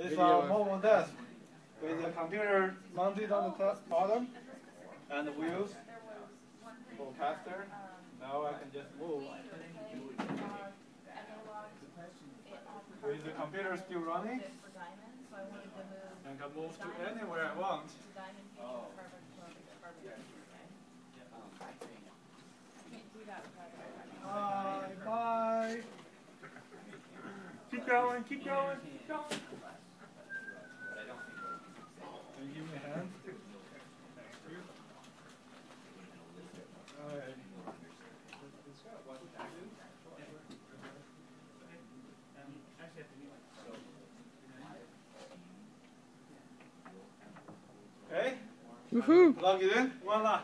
This is Video. Uh, a mobile desk with a computer mounted on the top, bottom and the wheels for caster. Now I can just move. With the computer still running, I can move to anywhere I want. Bye, bye. Keep going, keep going, keep going. Woohoo! plug it in, voila.